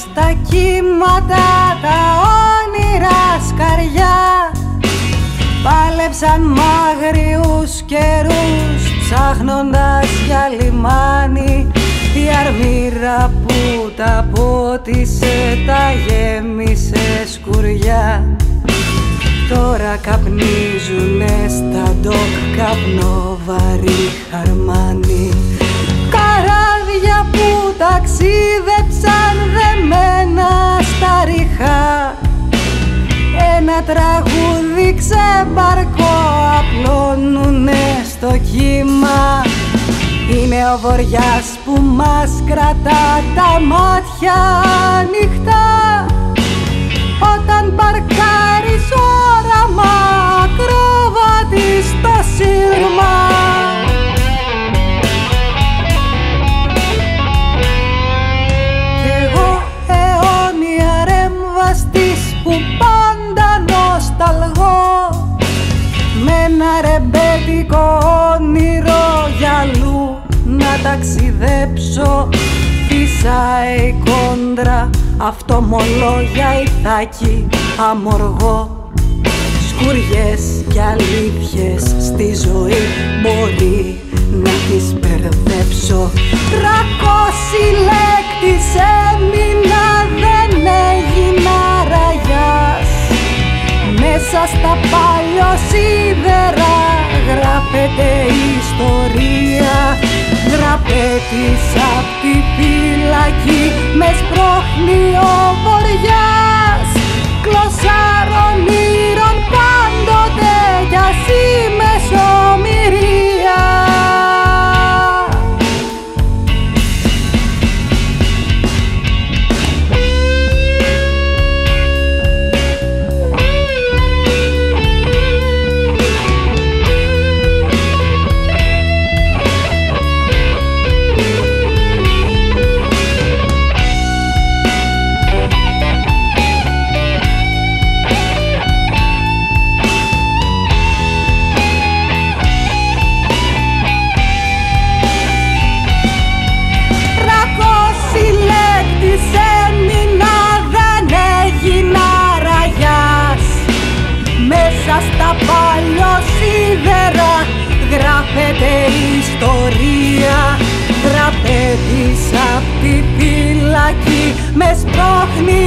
στα κύματα τα όνειρα σκαριά. Πάλεψαν μάγριους καιρούς ψάχνοντας για λιμάνι. Τη αρμύρα που τα πότισε τα γέμισε σκουριά. Τώρα καπνίζουνε στα ντοκ καπνό βαρύ χαρμάνι. Καράβια τραγούδι ξεμπαρκό απλώνουνε στο κύμα. Είναι ο βοριάς που μας κρατά τα μάτια ανοιχτά. Όταν παρκάρεις να ταξιδέψω Φύσαε κόντρα αυτομολόγια ηθάκι αμοργό Σκουριές και αλήθειες στη ζωή μπορεί Γραπέτης απ' τη φυλακή. με σπρώχνει μέσα στα παλιοσίδερα γράφεται ιστορία. Τραπέζι απ' τη φυλακή με σπρώχνει